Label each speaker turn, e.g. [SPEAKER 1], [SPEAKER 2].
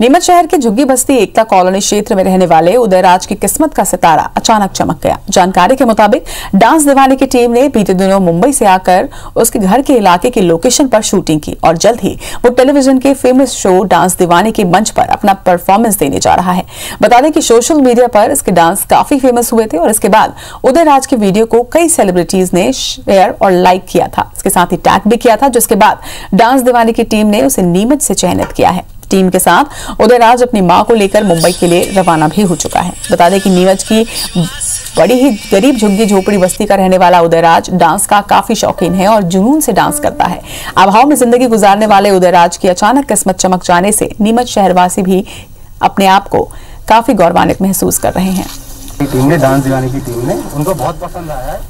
[SPEAKER 1] नीमच शहर के झुग्गी बस्ती एकता कॉलोनी क्षेत्र में रहने वाले उदयराज की किस्मत का सितारा अचानक चमक गया। जानकारी के मुताबिक डांस दीवाने की टीम ने बीते दिनों मुंबई से आकर उसके घर के इलाके की लोकेशन पर शूटिंग की और जल्द ही वो टेलीविज़न के फ़ेमस शो डांस दीवाने के मंच पर अपना परफॉर्मेंस देने जा रहा है। बता दें कि सोशल मीडिया पर इसके डांस काफ़ी फ़ेमस हुए थे और इसके बाद उदयराज की वीडियो को कई सेलिब्रिटीज ने शेयर और लाइक किया था। इसके साथ ही टैग भी किया था, जिसके बाद डांस दीवाने की टीम ने उसे नीमच से चयनित किया है। टीम के साथ। उदयराज अपनी माँ को लेकर मुंबई के लिए रवाना भी हो चुका है। बता दें कि नीमच की बड़ी ही गरीब झुग्गी झोपड़ी बस्ती का रहने वाला उदयराज डांस का काफ़ी शौकीन है और जुनून से डांस करता है। अभाव में ज़िंदगी गुजारने वाले उदयराज की अचानक किस्मत चमक जाने से नीमच शहरवासी भी अपने आप को काफ़ी गौरवान्वित महसूस कर रहे हैं।
[SPEAKER 2] टीम ने डांस दीवाने की टीम ने। उनको बहुत पसंद आया है।